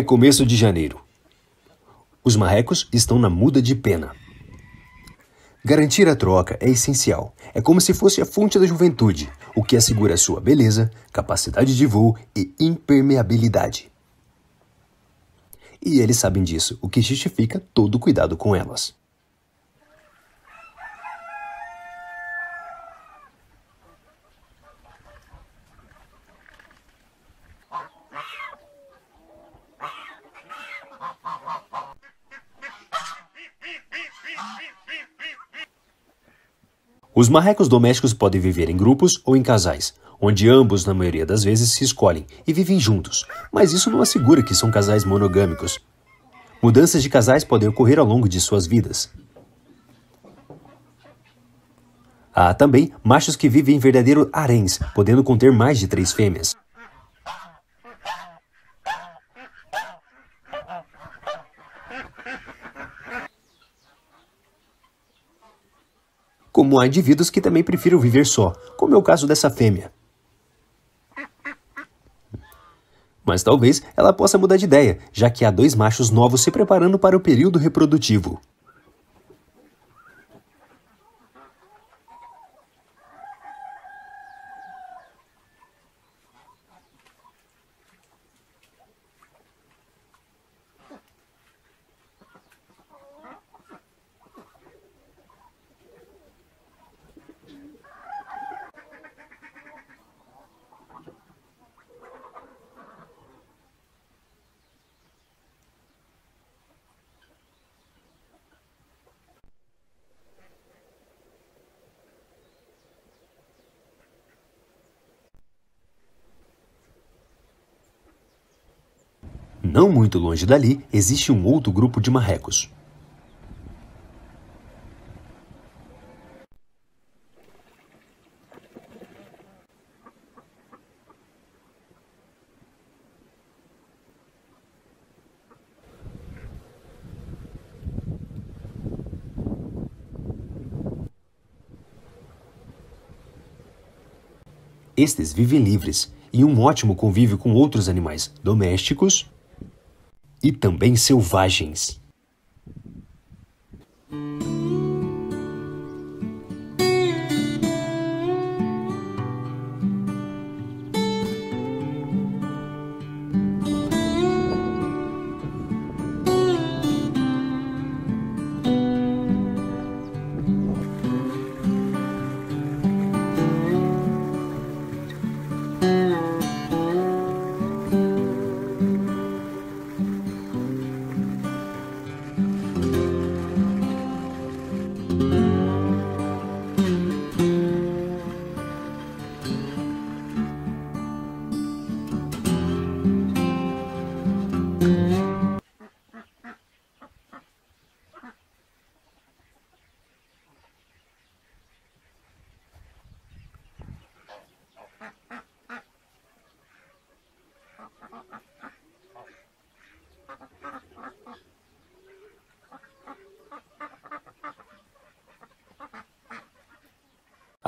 É começo de janeiro. Os marrecos estão na muda de pena. Garantir a troca é essencial. É como se fosse a fonte da juventude, o que assegura sua beleza, capacidade de voo e impermeabilidade. E eles sabem disso, o que justifica todo o cuidado com elas. Os marrecos domésticos podem viver em grupos ou em casais, onde ambos, na maioria das vezes, se escolhem e vivem juntos, mas isso não assegura que são casais monogâmicos. Mudanças de casais podem ocorrer ao longo de suas vidas. Há também machos que vivem em verdadeiro haréns, podendo conter mais de três fêmeas. Como há indivíduos que também prefiram viver só, como é o caso dessa fêmea. Mas talvez ela possa mudar de ideia, já que há dois machos novos se preparando para o período reprodutivo. Não muito longe dali existe um outro grupo de marrecos. Estes vivem livres e um ótimo convívio com outros animais domésticos e também selvagens.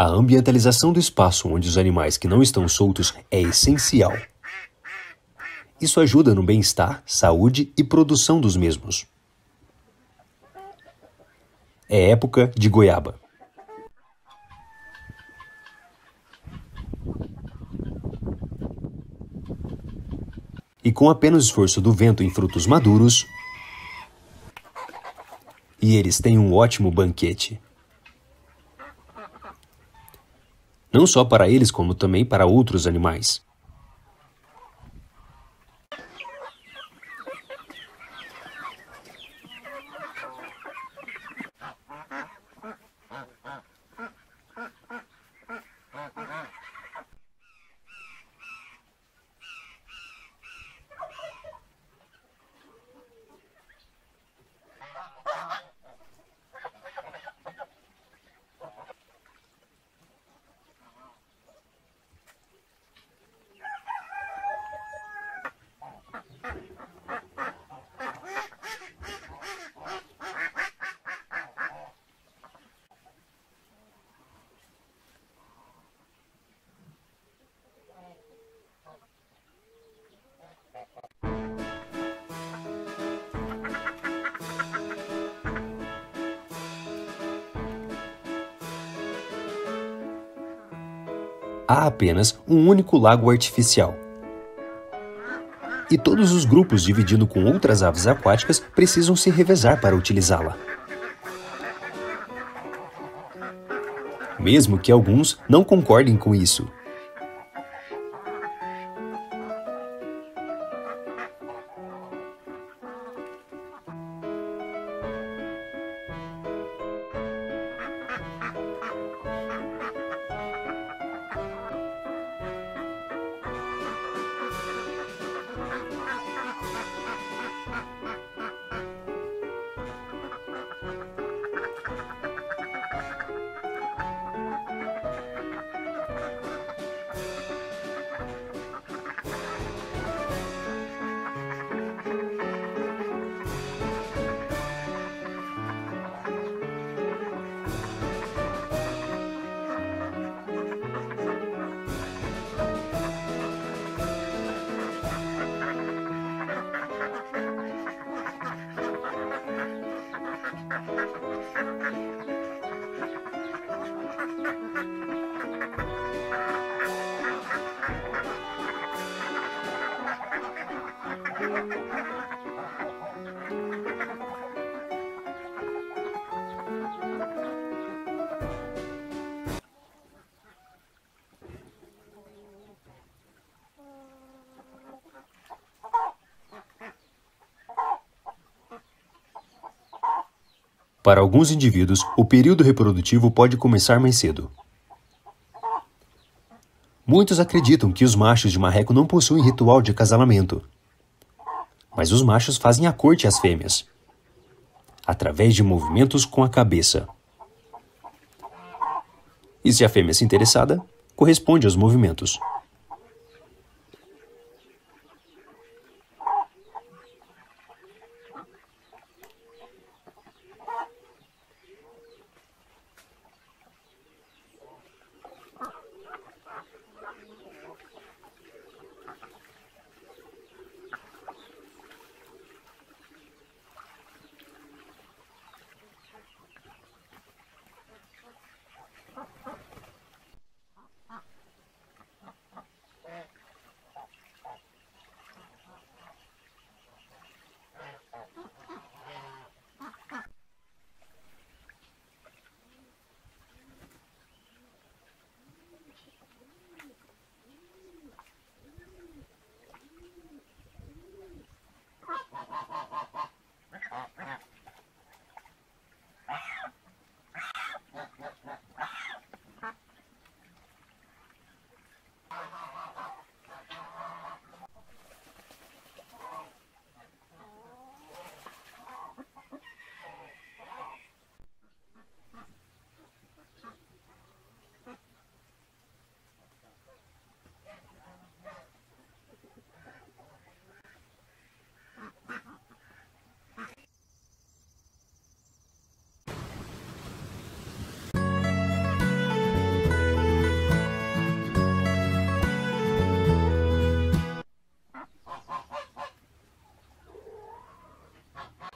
A ambientalização do espaço onde os animais que não estão soltos é essencial. Isso ajuda no bem-estar, saúde e produção dos mesmos. É época de goiaba. E com apenas esforço do vento em frutos maduros, e eles têm um ótimo banquete. Não só para eles, como também para outros animais. Há apenas um único lago artificial. E todos os grupos, dividindo com outras aves aquáticas, precisam se revezar para utilizá-la. Mesmo que alguns não concordem com isso. Para alguns indivíduos, o período reprodutivo pode começar mais cedo. Muitos acreditam que os machos de marreco não possuem ritual de acasalamento. Mas os machos fazem a corte às fêmeas, através de movimentos com a cabeça. E se a fêmea se interessada, corresponde aos movimentos.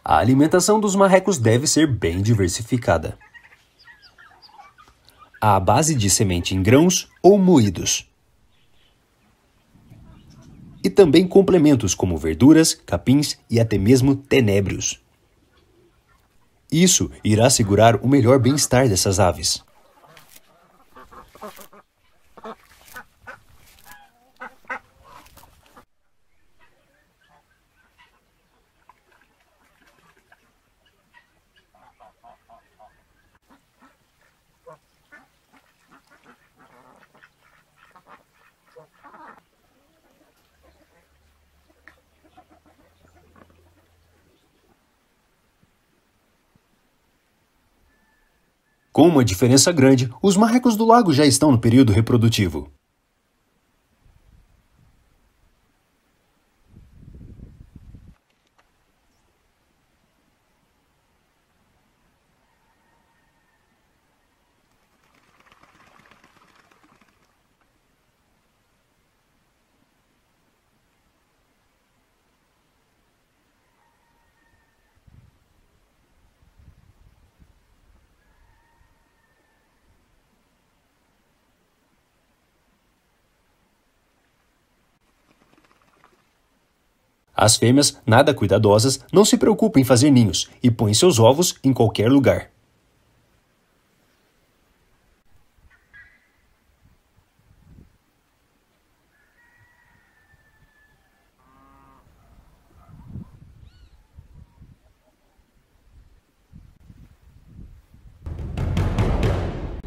A alimentação dos marrecos deve ser bem diversificada. À base de semente em grãos ou moídos. E também complementos como verduras, capins e até mesmo tenébrios. Isso irá assegurar o melhor bem-estar dessas aves. Com uma diferença grande, os marrecos do lago já estão no período reprodutivo. As fêmeas, nada cuidadosas, não se preocupam em fazer ninhos e põem seus ovos em qualquer lugar.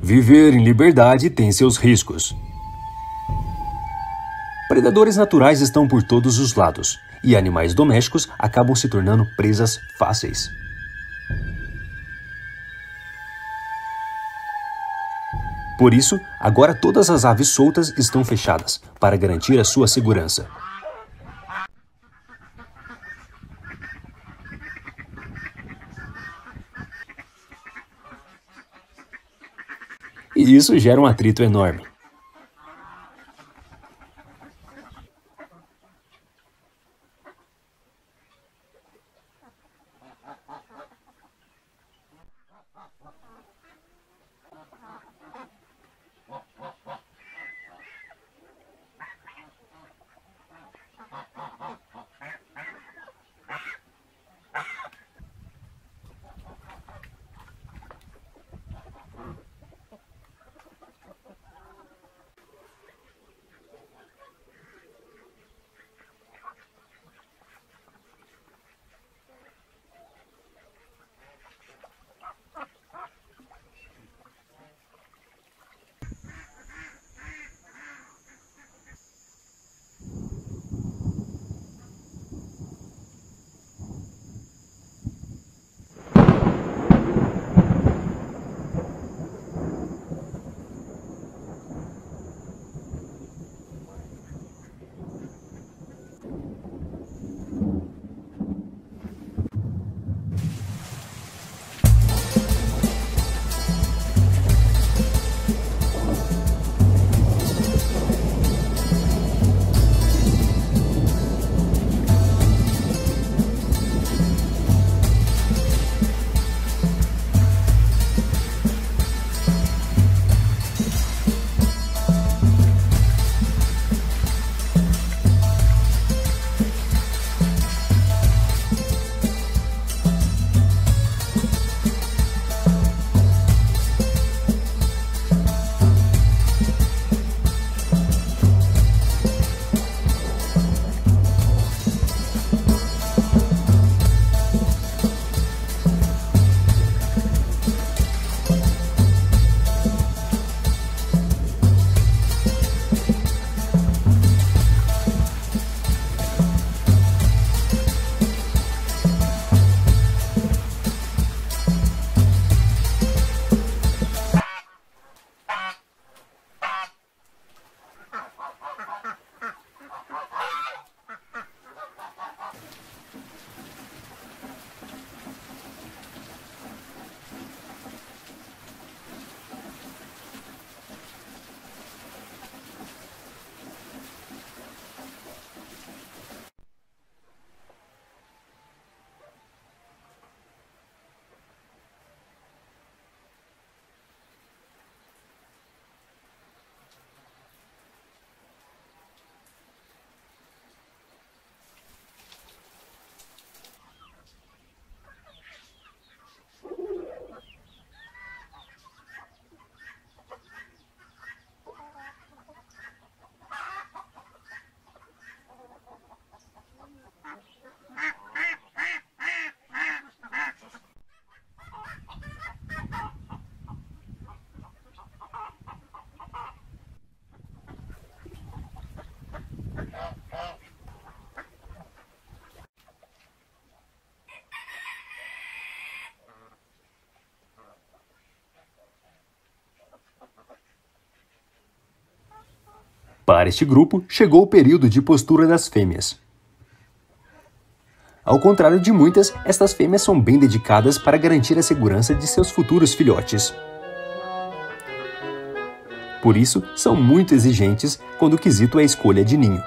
Viver em liberdade tem seus riscos. Predadores naturais estão por todos os lados, e animais domésticos acabam se tornando presas fáceis. Por isso, agora todas as aves soltas estão fechadas, para garantir a sua segurança. E isso gera um atrito enorme. Para este grupo, chegou o período de postura das fêmeas. Ao contrário de muitas, estas fêmeas são bem dedicadas para garantir a segurança de seus futuros filhotes. Por isso, são muito exigentes quando o quesito é a escolha de ninho.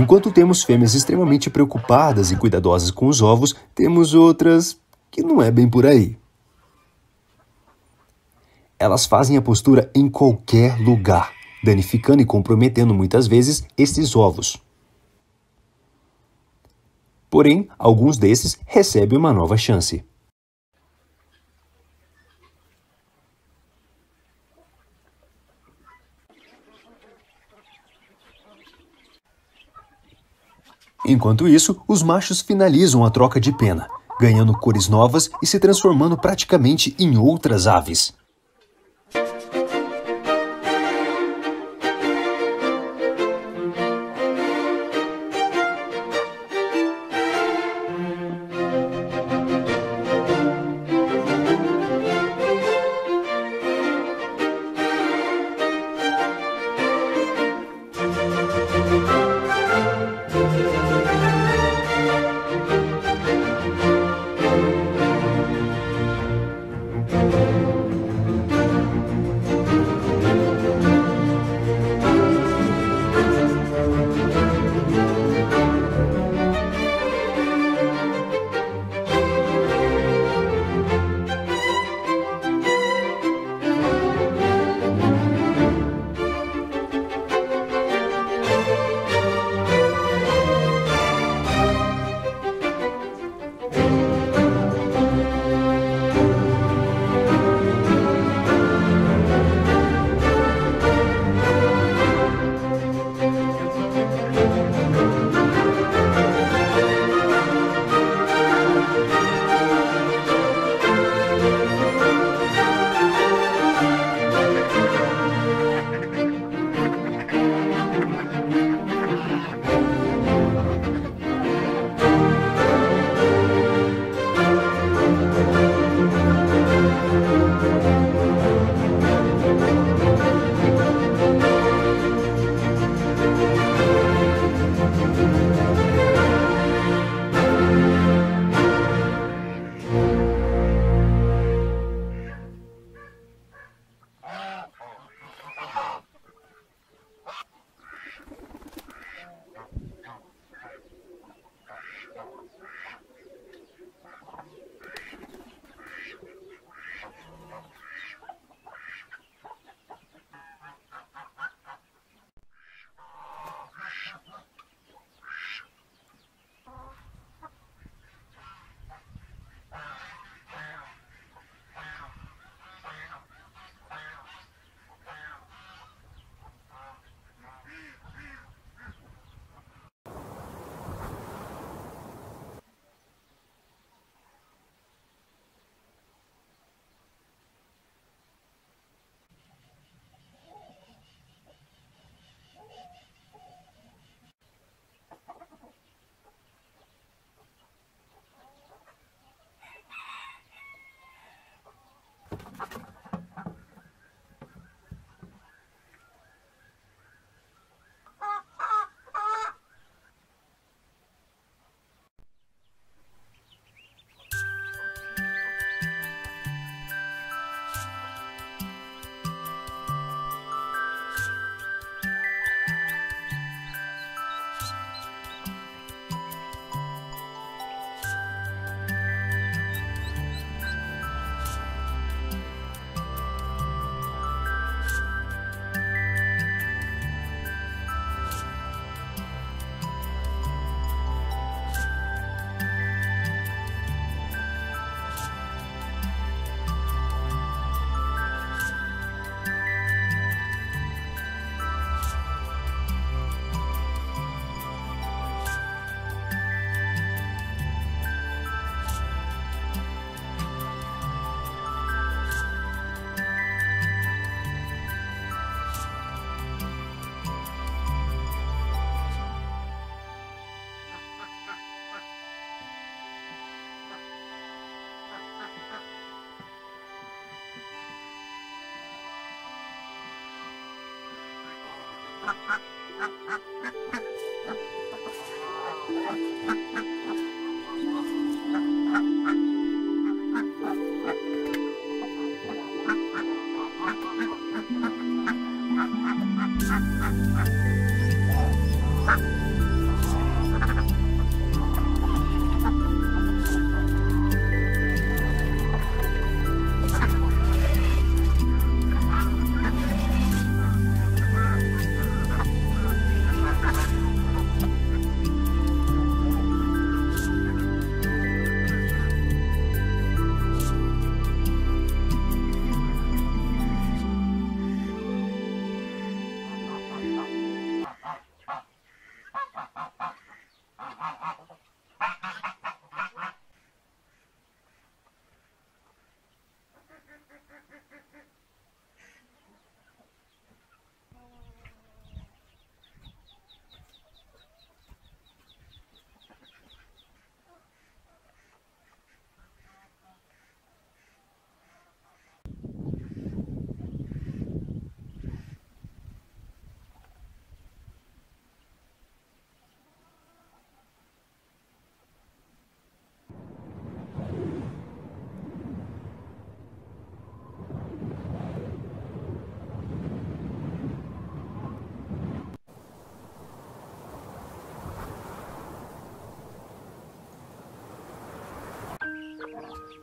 Enquanto temos fêmeas extremamente preocupadas e cuidadosas com os ovos, temos outras que não é bem por aí. Elas fazem a postura em qualquer lugar, danificando e comprometendo muitas vezes estes ovos. Porém, alguns desses recebem uma nova chance. Enquanto isso, os machos finalizam a troca de pena, ganhando cores novas e se transformando praticamente em outras aves. Ha!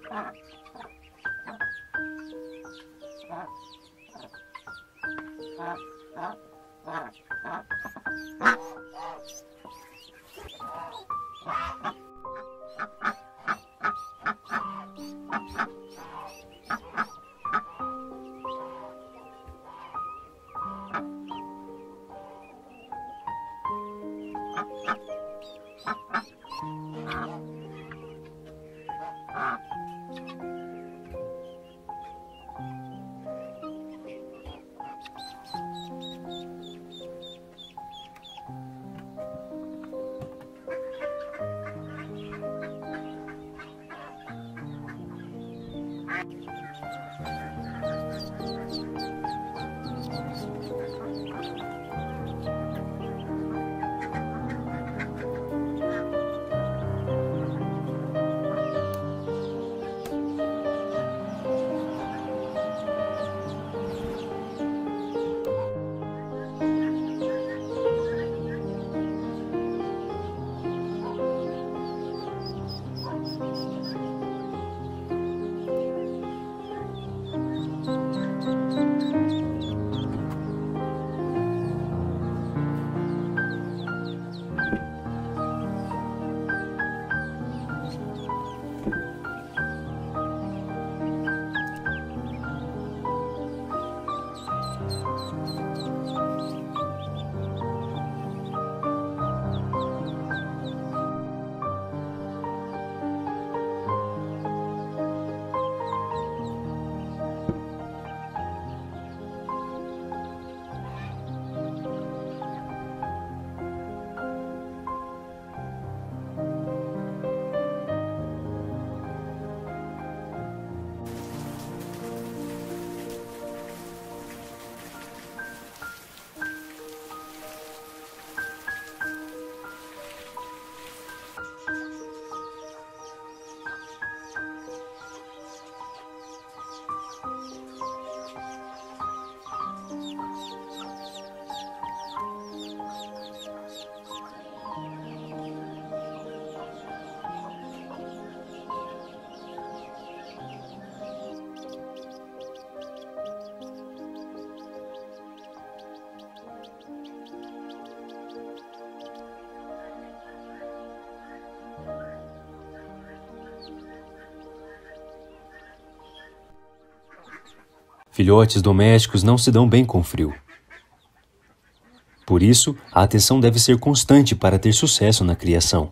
Wow. Filhotes domésticos não se dão bem com frio. Por isso, a atenção deve ser constante para ter sucesso na criação.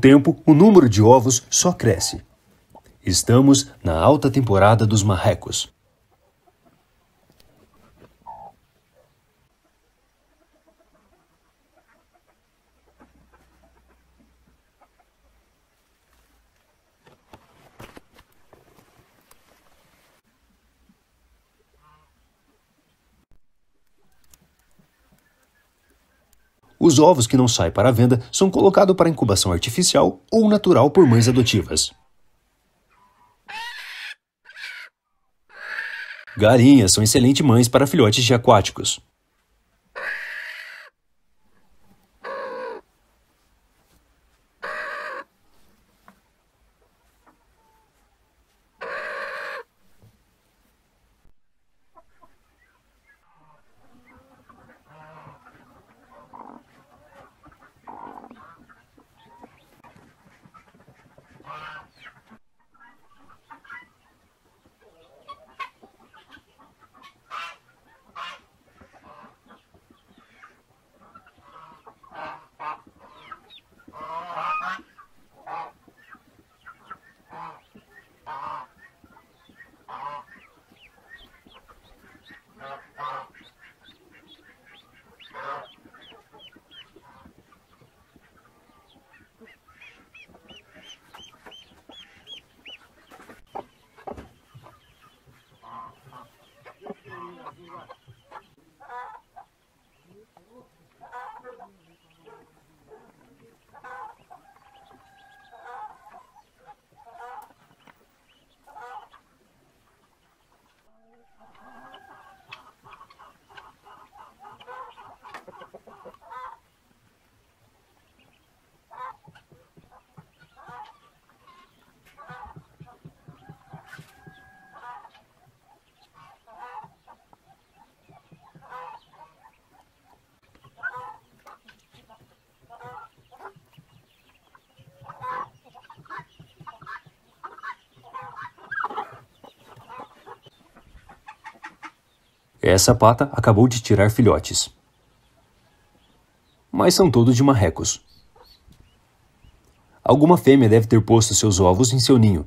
tempo, o número de ovos só cresce. Estamos na alta temporada dos marrecos. Os ovos que não saem para venda são colocados para incubação artificial ou natural por mães adotivas. Galinhas são excelentes mães para filhotes de aquáticos. Essa pata acabou de tirar filhotes. Mas são todos de marrecos. Alguma fêmea deve ter posto seus ovos em seu ninho.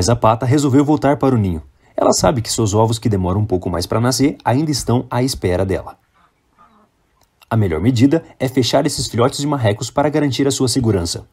Mas a pata resolveu voltar para o ninho. Ela sabe que seus ovos, que demoram um pouco mais para nascer, ainda estão à espera dela. A melhor medida é fechar esses filhotes de marrecos para garantir a sua segurança.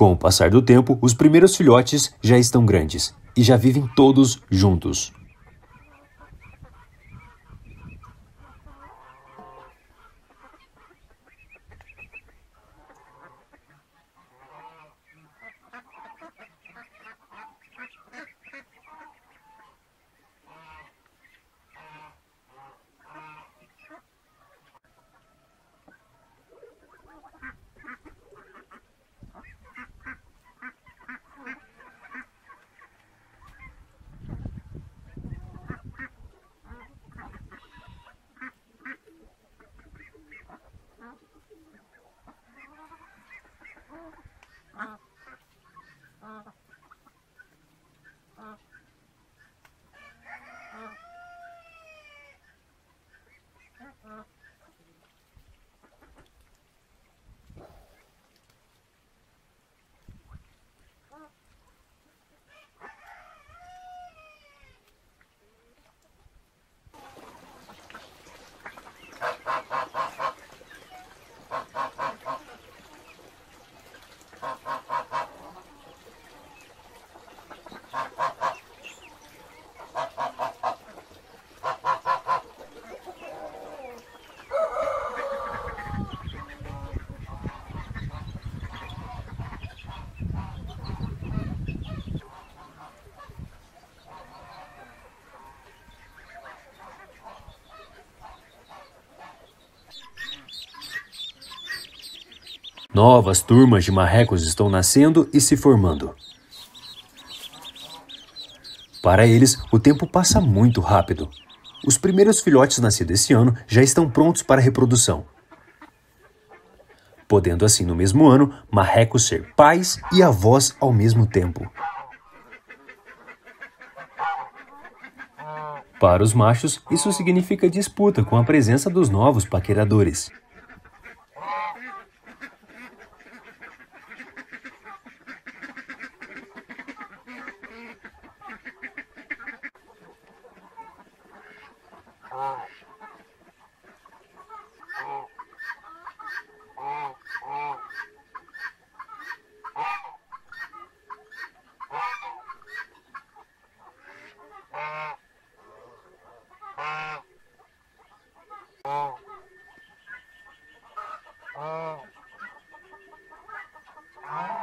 Com o passar do tempo, os primeiros filhotes já estão grandes e já vivem todos juntos. Novas turmas de marrecos estão nascendo e se formando. Para eles, o tempo passa muito rápido. Os primeiros filhotes nascidos esse ano já estão prontos para reprodução. Podendo assim, no mesmo ano, marrecos ser pais e avós ao mesmo tempo. Para os machos, isso significa disputa com a presença dos novos paqueradores. I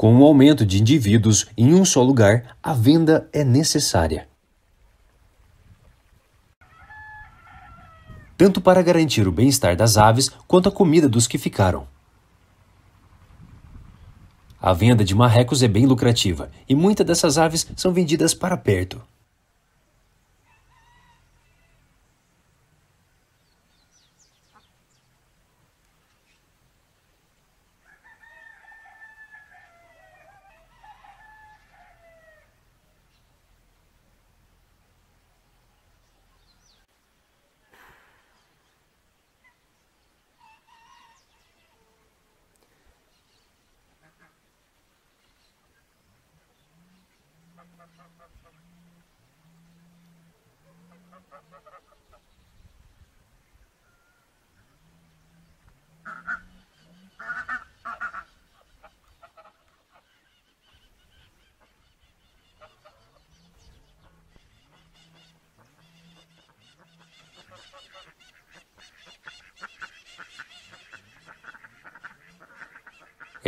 Com o aumento de indivíduos em um só lugar, a venda é necessária. Tanto para garantir o bem-estar das aves quanto a comida dos que ficaram. A venda de marrecos é bem lucrativa e muitas dessas aves são vendidas para perto.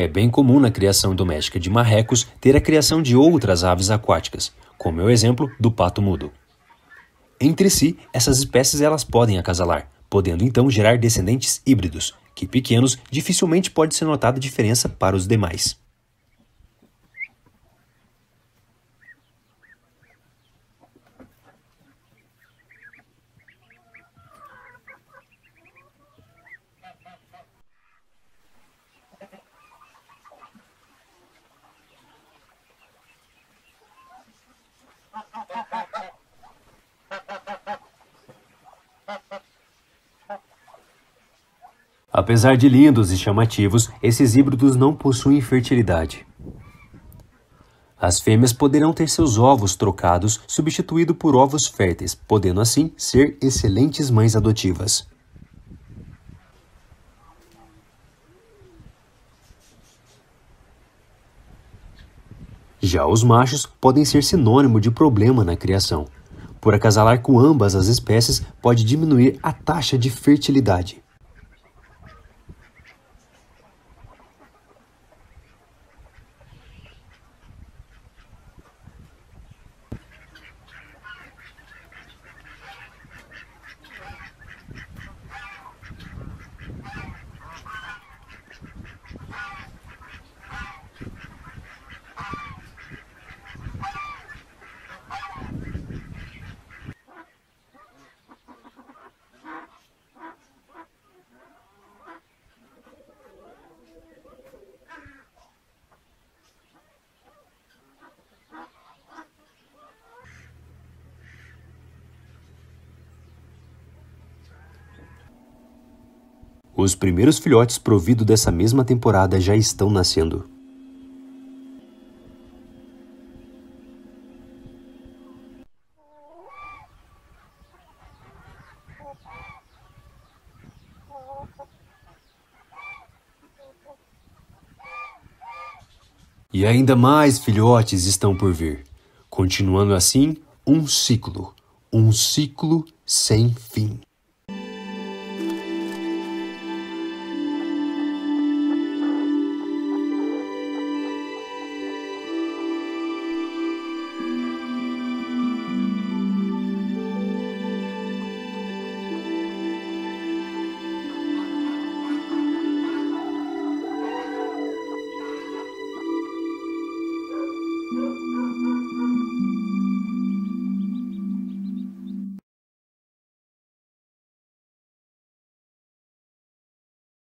É bem comum na criação doméstica de marrecos ter a criação de outras aves aquáticas, como é o exemplo do pato mudo. Entre si, essas espécies elas podem acasalar, podendo então gerar descendentes híbridos, que pequenos dificilmente pode ser notada diferença para os demais. Apesar de lindos e chamativos, esses híbridos não possuem fertilidade. As fêmeas poderão ter seus ovos trocados, substituído por ovos férteis, podendo assim ser excelentes mães adotivas. Já os machos podem ser sinônimo de problema na criação. Por acasalar com ambas as espécies, pode diminuir a taxa de fertilidade. Os primeiros filhotes providos dessa mesma temporada já estão nascendo. E ainda mais filhotes estão por vir. Continuando assim, um ciclo, um ciclo sem fim.